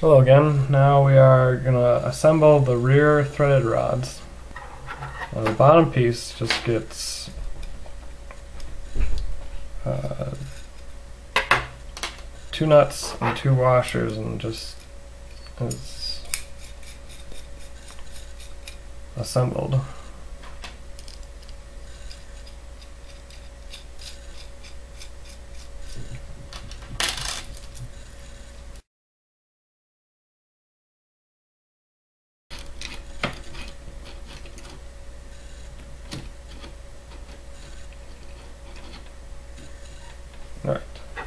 Hello again. Now we are going to assemble the rear threaded rods. Now the bottom piece just gets uh, two nuts and two washers and just is assembled.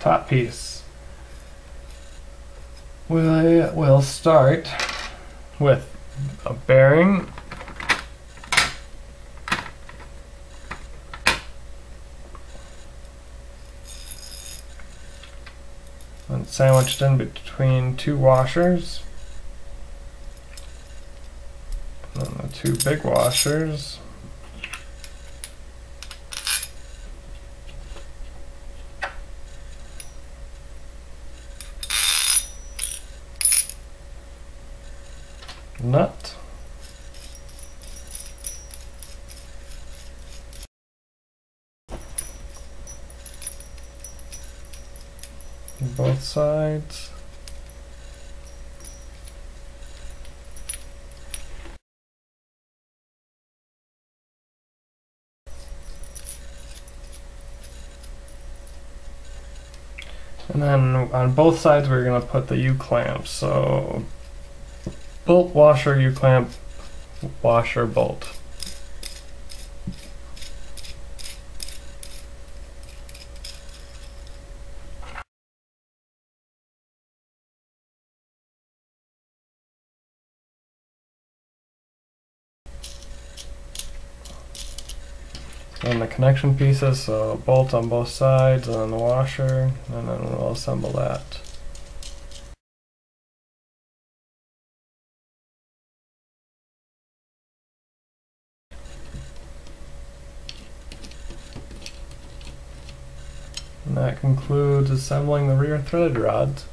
Top piece. We will start with a bearing. And sandwiched in between two washers. And the two big washers. Nut. Both sides. And then on both sides we're going to put the U-clamps. So bolt washer U clamp washer bolt. And the connection pieces, so bolt on both sides and then the washer, and then we'll assemble that. And that concludes assembling the rear threaded rods.